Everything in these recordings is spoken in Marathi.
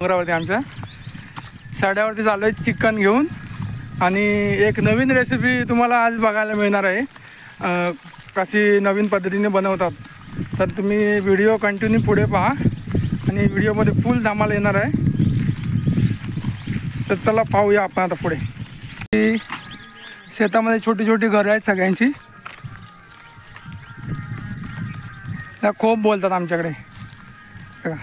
डोंगरावरती आमच्या. साड्यावरती चालू आहे चिकन घेऊन. आणि एक नवीन रेसिपी तुम्हाला आज बघायला मिळणार आहे. कशी नवीन पद्धतीने बनवतात. तर तुम्ही व्हिडिओ कंटिन्यू पुढे पहा. आणि व्हिडिओमध्ये फुल धमाल येणार आहे. तर चला पाहूया आपण आता पुढे. शेतामध्ये छोटी छोटी घरं आहेत सगळ्यांची. त्या खूप बोलतात आमच्याकडे. बघा.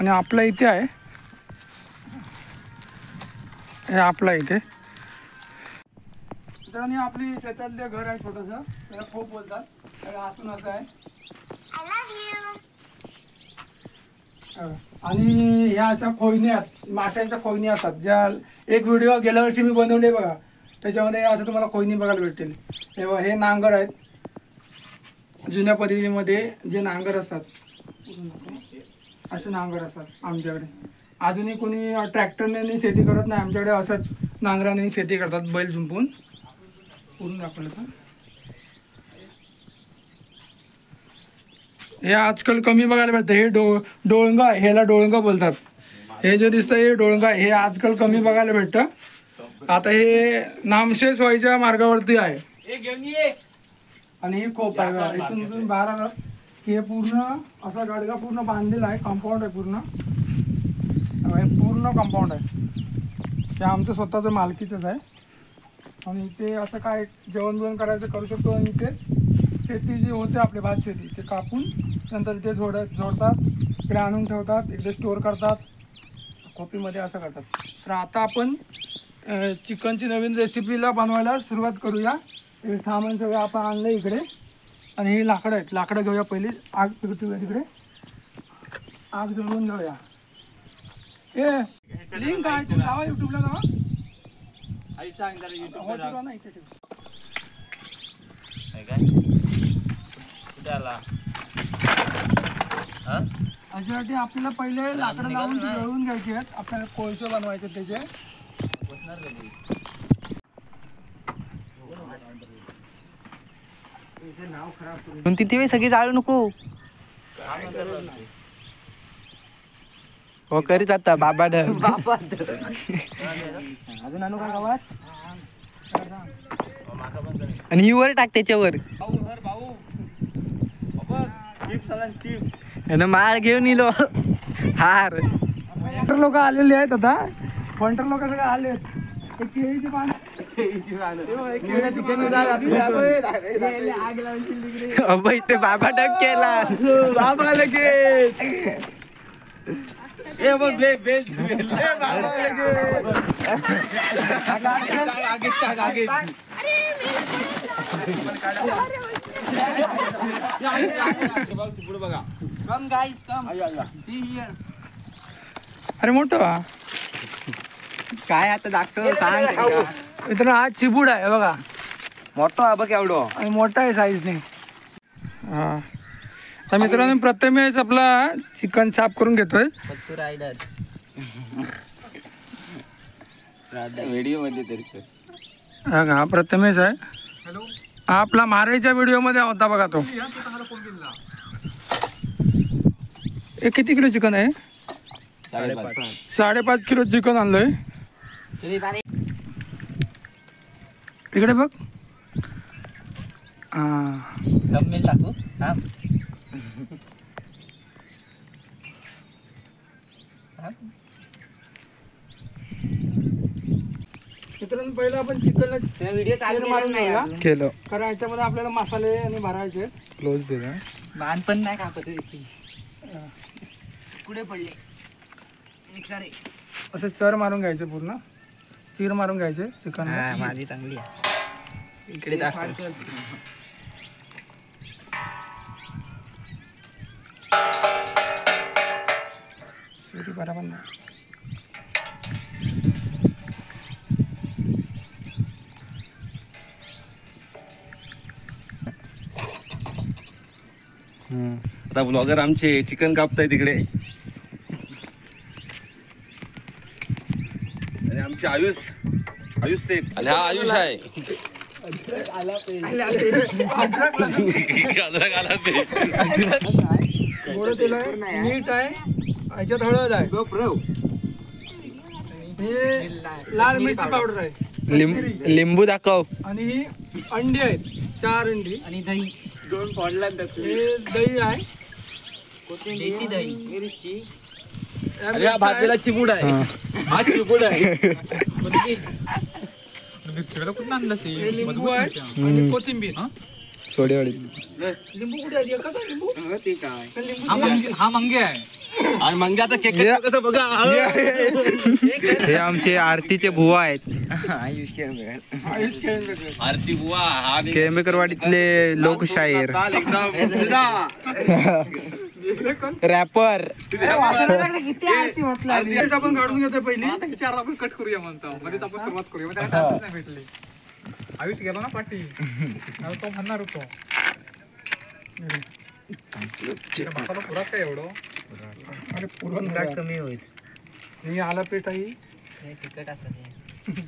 आणि आपला इथे आहे. हे आपला इथे. आणि आपली शेतातले घर आहे छोटस. त्याला खूप बोलतात. त्याला आतून असं आहे. आणि ह्या अशा खोयणी आहेत माशांच्या खोयणी असतात. ज्या एक व्हिडिओ गेल्या वर्षी मी बनवले बघा. त्याच्यामध्ये असं तुम्हाला खोयणी बघायला भेटतील. तेव्हा हे नांगर आहेत. जुन्या पद्धतीमध्ये जे नांगर असतात. असे नांगर असतात आमच्याकडे. अजूनही कोणी ट्रॅक्टरने शेती करत नाही. आमच्याकडे असंच नांगराने शेती करतात बैल झुंपून. पूर्ण दाखवलं तर. हे आजकाल कमी बघायला भेटतं हे डो डोळंगा ह्याला डोळंगा बोलतात. हे जे दिसतं हे डोळंगा हे आजकाल कमी बघायला भेटतं आता हे नामशेष व्हायच्या मार्गावरती आहे. आणि ही खोप आहे. इथून आलं की हे पूर्ण असा गाडगा पूर्ण बांधलेला आहे कंपाऊंड आहे पूर्ण. हे पूर्ण कंपाऊंड आहे. ते आमचं स्वतःचं मालकीचंच आहे. आणि इथे असं काय जेवण जेवण करायचं करू शकतो आणि इथे शेती जी होते आपली भात शेती ते कापून नंतर इथे जोड जोडतात इकडे आणून ठेवतात इकडे स्टोअर करतात. कॉपीमध्ये असं करतात. तर आता आपण चिकनची नवीन रेसिपीला बनवायला सुरुवात करूया. सामान सगळं आपण आणलं इकडे. आणि ही लाकडं आहेत. लाकडं घेऊया पहिली. आग पेटवूया तिकडे. आग जळवून घेऊया ए लिंक आहे तू लावा युट्यूबला लावा आवाज येतो ना इथे ठेव. याच्यासाठी आपल्याला पहिले लाकडं लावून जळवून घ्यायची आहेत. आपल्याला कोळसे बनवायचे त्याचे. पण तिथे वेळ सगळी जाळू नको. हो करीत आता बाबा अजून आणू का गावात? आणि ही वर टाक त्याच्यावर. माळ घेऊन इलो. हार. लोक आलेले आहेत आता. फंटर लोक सगळे आले आहेत अबा इथे बाबा डग केला बाबा लगेच अरे मोठं हा. काय आता दाखतो सांग मित्रांनो हा चिबूड आहे बघा. मोठो हा बघ एवढो. आणि मोठा आहे साईजने हा. तर मित्रांनो प्रथमेश आपला चिकन साफ करून घेतोय. व्हिडिओमध्ये तरी हा का, हा प्रथमेश आहे. हा आपला मारायच्या व्हिडिओमध्ये होता बघा तो. हे किती किलो चिकन आहे? साडेपाच. किलो चिकन आणलंय. इकडे बघ. हा टाकू? मित्रांनो पहिलं आपण चिकन व्हिडिओ चालू मारून नाही. केलं. कारण याच्यामध्ये आपल्याला मसाले आणि भरायचे आहेत. क्लोज दिला बाण पण नाही कापत त्याची. कुठे पडले? असं चर मारून घ्यायचं पूर्ण. चीर मारून घ्यायचे चिकन माझी चांगली आहे. इकडे दाखव. सुरी बरोबर नाही आता ब्लॉगर आमचे चिकन कापताय तिकडे आणि आमचे आयुष आयुष आणि हा आयुष आहे. अद्रक लसूण गोड तेल आहे मीठ आहे ह्याच्यात हळद आहे हे लाल मिरची पावडर आहे लिंब- दाखव. आणि ही अंडी आहेत चार अंडी. आणि दही दोन पडला दही. आहे देसी दही मिरची या मिरच्या आहेत. चिमूड आहे. हा. चिमूड आहे. हे लिंबू आहे आणि कोथिंबीर. सोडेवाडी लिंबू कुठे आहे एकच आहे लिंबू ते काय का लिंबू हा मंगे आहे आणि मग आता केक कसं बघा हे आमचे आरतीचे भुवा आहेत. आयुष खेळ आरती बुवा हा आणि लोकशाहीर. एकदम. रॅपर किती आरती म्हटलं तेच आपण काढून घेतोय पहिली. विचार आपण कट करूया म्हणतो. मध्येच आपण सुरुवात करूया. मग त्याला तासच नाही भेटली. आयुष गेला ना पाठी. तो म्हणणार होतो. पुरात काय एवढं. अरे पुरण कमी होईल. हे आला पेट आहे तिकट असं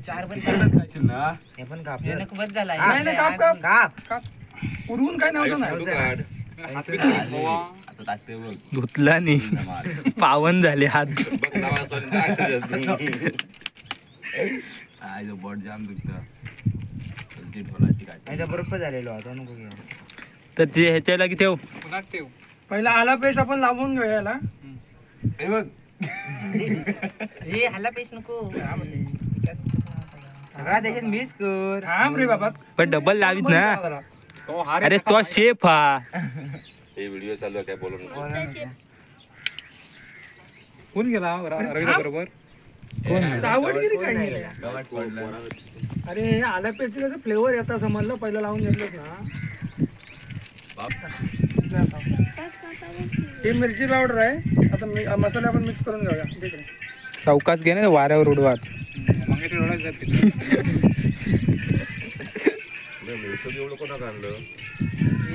चार पण हे पण काप नको बस झाला. नाही, नाही, काप, काप. काप काप पुरवून काय नव्हतं ना. धुतला नाही. पावन झाले हात. बोट जाम बरोबर झालेलो आता नको घेऊ. तर ते ह्याच्याला की ठेव. ठेव. पहिला आला पेस्ट आपण लावून घेऊया याला. हे बघ. हे हल्ला पेस नको. सगळा त्याच्यात मिक्स कर. थांब रे बाबा. पण डबल लावीत ना. तो अरे तो शेफ हा. हे व्हिडिओ चालू आहे काय बोलू नको. कोण गेला बरोबर? आवडगिरी काय नाही अरे हे आला पेस्ट कसं फ्लेवर येतात समजलं पहिलं लावून घेतलं ना. हे मिरची पावडर आहे. आता मी- मसाले आपण मिक्स करून घेऊया. तिकडे सावकाश घे ना वाऱ्यावर उडवात मंगेच्या डोळ्यात जाते मिरचं एवढं कोणा आणलं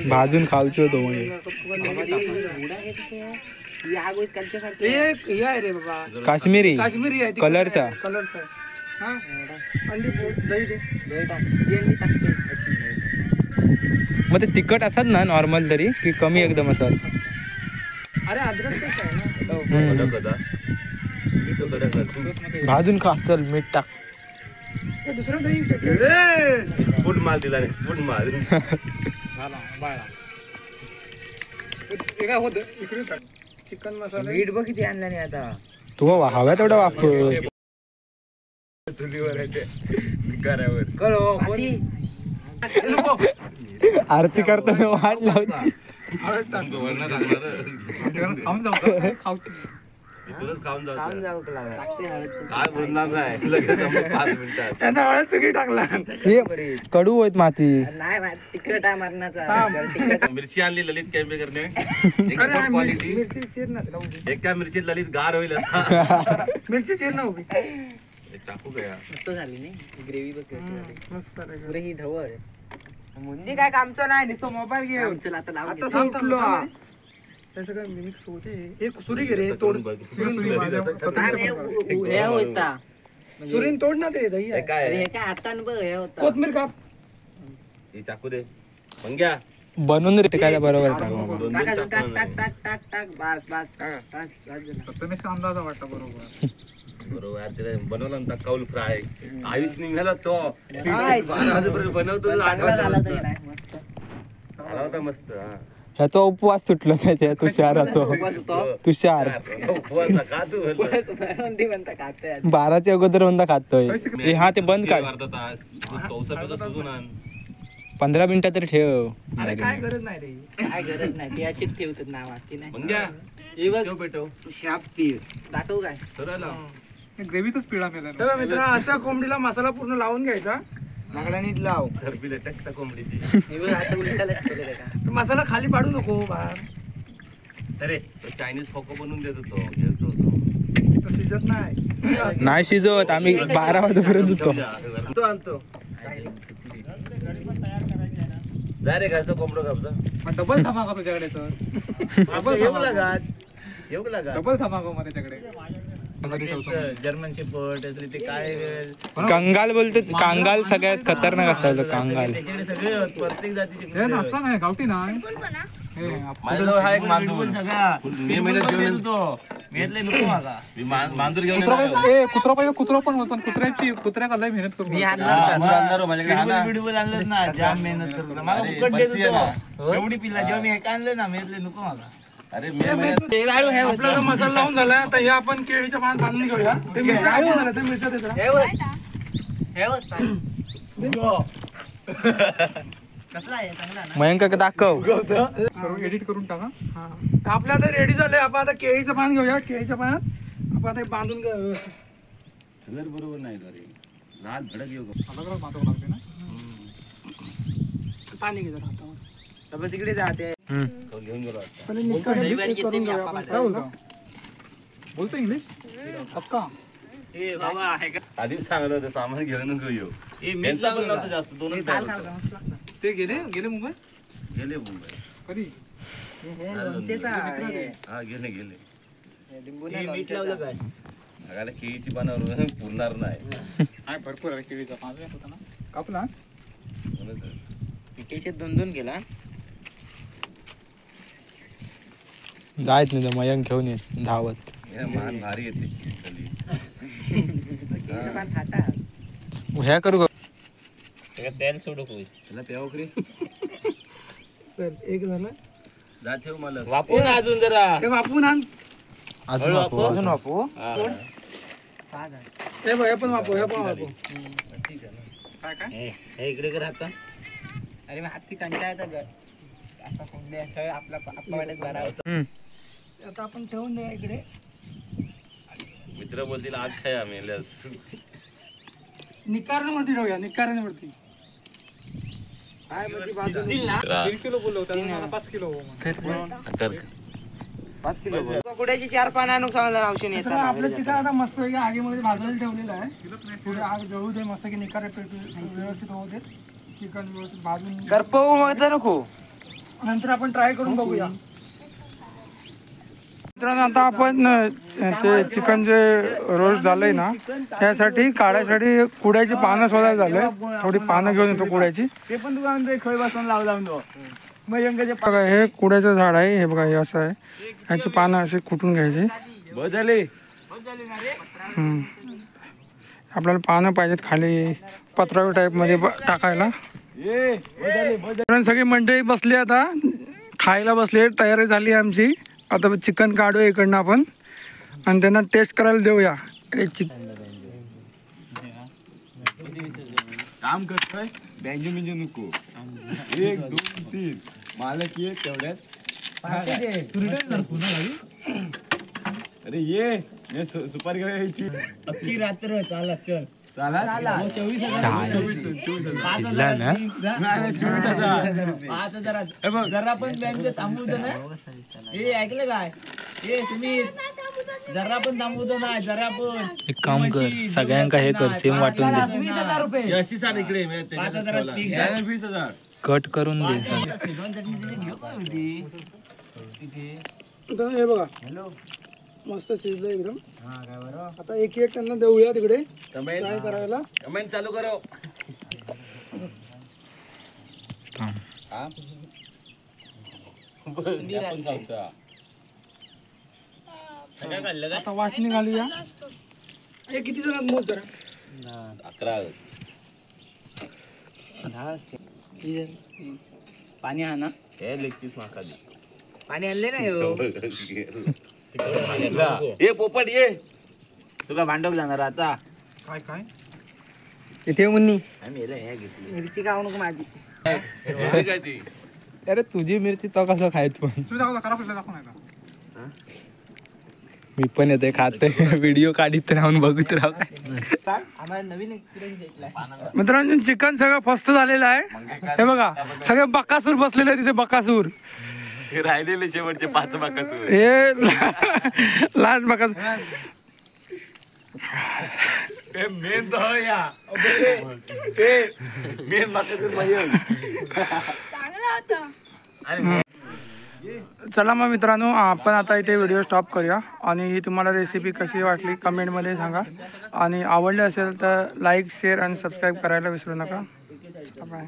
भाजून खावचे होतो बाबा काश्मीरी काश्मीरी. आहे कलरचा. कलरचा हा मग ते तिखट असतात ना नॉर्मल तरी की कमी एकदम असतात? अरे अद्रक. भाजून खा. चल मीठ टाक. ते दुसरं एक्सपोर्ट माल दिला रे एक्सपोर्ट माल काय होतं इकडे चिकन मसाला मीठ बघ किती आणला नाही आता तू हव्या तेवढा वापर चुलीवर आहे ते घरावर कळो आरती करताना वाट लावते खाऊन जाऊ खाऊ इथूनच खाऊन जाऊ जाऊ काय बोलणार नाही. लगेच संपलं पाच मिनिटात. त्यांना हळद सगळी टाकला हे कडू होत माती. नाही मा- तिखट आहे मरणाचा. तिखट. मिरची आणली ललित कॅम्पेकरने क्वालिटी मिरची दे. एका मिरचीत ललित गार होईल असा. मिरची चिर ना उभी. हे चाकू गया मस्त झाली नाही? ग्रेव्ही बघ कशी झाली. मस्त रे. पुरे ही ढवळ मुंडी काय कामचं नाही नुसतं मोबाईल घे चल आता लावून आता घे. थांब थांब थांब. रे. हे सगळं मिक्स होते. एक सुरी घे रे तोड हे होता. सुरीन ना ते दही. हे. काय? हे काय हे होता. कोथमीर काप. हे चाकू दे. घ्या. बनवून रे टिकायला बरोबर टाक टाक. टाक टाक टाक बस बस. तुम्ही अंदाजा वाटतं बरोबर. बरोबर तिला बनवला ना कौल फ्राय. आयुष निघाला तो. काय? बारा वाजेपर्यंत बनवतो. आला होता मस्त हा. ह्याचा उपवास सुटला त्याच्या तुषाराचा. तुषार. बाराच्या अगोदर म्हणता खातोय. हा ते बंद काढ. आण. पंधरा मिनिटं तरी ठेव. अरे काय गरज नाही रे. काय गरज नाही ती अशीच ठेवतात ना वाटते नाही? दाखवू काय? ग्रेव्हीतच पिळा मित्र असा कोंबडीला मसाला पूर्ण लावून घ्यायचा. नागडा नीट लाव टकता कोंबडीची. हे बघ आता का? मसाला खाली पाडू नको बाहेर अरे चायनीज फोको बनवून देत होतो गॅस होतो. तो शिजत नाही. नाही शिजवत आम्ही बारा वाजेपर्यंत होतो आणतो आणतो. जा रे घरचं कोंबडं डबल धमाका तुझ्याकडे तर. येऊ लागात येऊ लागात. डबल धमाका मग त्याच्याकडे. जर्मन शेपर्ड ते काय कंगाल बोलते कांगाल सगळ्यात खतरनाक असायला कांगाल. त्याच्याकडे सगळे प्रत्येक जातीचे हे नसता नाही गावठी नाही हे हा कुत्रा. पाहिजे कुत्रा पाहिजे कुत्रा पण होत पण कुत्र्याची कुत्र्याला लय मेहनत करू मी हा, मेहनत होतो. एवढी पिल्ला जेव्हा मी आणलं ना मी घेतले नको मला. अरे आपल्याला मसाला लावून झाला आता हे आपण केळीच्या बांधून घेऊया. ते मिरच्या कापून झाल्या, त्या मिरच्या देत राहा. कसला आहे चांगला ना? मयंक दाखव. सर्व एडिट करून टाका. हा. तर आपलं आता रेडी झालंय आपण आता केळीचं पान घेऊया. केळीच्या पानात आपण आता हे बांधून घेऊया व्यवस्थित. कलर बरोबर नाही तो रे. लाल भडक येऊ का? अलग अलग बांधावं लागते ना? पाणी घे जरा हातामध्ये. तर तिकडे जाते. तो घेऊन गेलो आता. पहिले निक्का हे करून घेऊया आपण. काय बोलतो बोलतो इंग्लिश? पक्का? ए बाबा आहे का आधीच सांगत होतं सामान घेऊन नको येऊ ए मी यांचं पण नव्हतं जास्त दोनच बॅग होतं. ते गेले गेले मुंबई गेले मुंबई कधी हा गेले गेले मीठ लावलं काय आगाला केळीची पानावर पुरणार नाही आहे भरपूर आहे केळीचा पाच होता ना कापला म्हणूनच आहे. पिकेचे दोन दोन केला जायत नाही तर मयंक घेऊन ये धावत. हे मान भारी येते खाली. ह्या करू का? तेल सोडू कोई चला एक झालं. जा ठेव मला. वापरून अजून जरा. हे वापून आण. अजून वापरू, अजून वापू हे. बघ हे पण वापू हे पण वापू काय काय हे इकडे कर आता. अरे मी हाती कंटा येतात आता कोंबड्या सगळं आपला आपल्या वाट्यात भरावं हम्म. आता आपण ठेवून द्या इकडे. मित्र बोलतील आग खाया मेल्यास निकारणवरती ठेवूया निकारणवरती काय म्हणजे बाजू दीड किलो बोललो होता मला पाच किलो म्हणून. कुड्याची चार पानं आणून खायला औषध तर येतात. आपलं चिकन आता मस्त आगीमध्ये भाजायला ठेवलेलं आहे पुढे आग जळू दे मस्त की निकार व्यवस्थित होऊ दे. चिकन व्यवस्थित भाजून करपवू मग नको. नंतर आपण ट्राय करून बघूया. मित्रांनो आता आपण ते चिकन जे रोस्ट झालंय ना त्यासाठी काढायसाठी कुड्याची पानं शोधायला झालंय थोडी पानं घेऊन येतो कुड्याची. ते पण बघा हे कुड्याचं झाड आहे हे बघा हे असं आहे. ह्याची पानं असे कुटून घ्यायची. आपल्याला पानं पाहिजेत खाली पत्रावळी टाईपमध्ये ब- टाकायला. सगळी मंडळी बसली आता. खायला बसली तयारी झाली आमची. आता चिकन काढू इकडनं आपण. आणि त्यांना टेस्ट करायला देऊया. हे चिक काम करतोय? बँजू बिंजू नको. एक दोन तीन. मालक ये तेवढ्यात. अरे ये. सुपारी घेऊन यायची? अख्खी रात्र चालत चल. हजार हजार. जरा पण बँकेत थांबवतो ना. हे ऐकलं काय? हे तुम्ही जरा पण थांबवतो ना जरा पण. एक काम कर. सगळ्यांका हे कर सेम वाटून दे. वीस हजार रुपये. अशी सार इकडे मी पाच हजारात नाही, वीस हजार. कट करून दे. सगळं. तिथे हे बघा. मस्त शिजलं एकदम. आता एक एक त्यांना देऊया तिकडे. कमेंट ट्राय करायला. कमेंट चालू करो. हा? काय आता वाटणी घालूया. हे किती जणात मोज जरा? अकरा. पाणी हा ना. हे लेगचीच माका दे. पाणी आणले ना ये पोपट ये. तुला भांडवल जाणार आता. काय काय? इथे मुन्नी. आम्ही याला हे घेतली. मिरची खाऊ नको माझी. काय ती? अरे तुझी मिरची तो कसं खायत पण. मी पण येते खाते. व्हिडिओ काढित राहून बघत राह. मित्रांनो चिकन सगळं फस्त झालेलं आहे. हे बघा सगळे बकासूर बसलेले आहे तिथे बकासूर राहिलेले शेवटचे पाच बाकाच हे लास्ट बकासूर मेन तो हो या मेन बाकाच चला मग मित्रांनो आपण आता इथे व्हिडिओ स्टॉप करूया. आणि ही तुम्हाला रेसिपी कशी वाटली कमेंटमध्ये सांगा. आणि आवडली असेल तर लाईक शेअर आणि सबस्क्राईब करायला विसरू नका. चला बाय